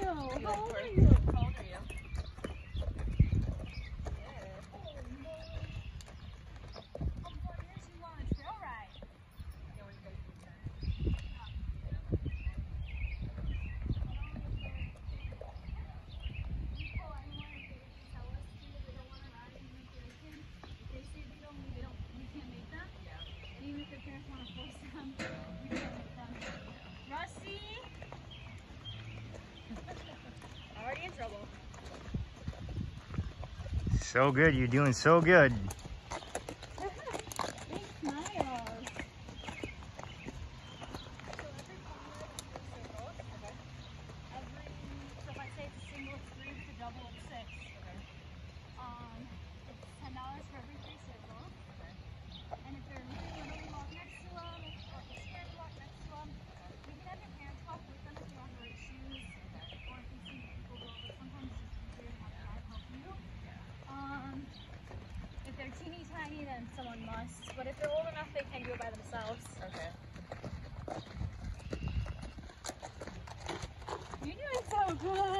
you? How old are you? so good. You're doing so good. someone must. But if they're old enough, they can do it by themselves. Okay. You are doing so good.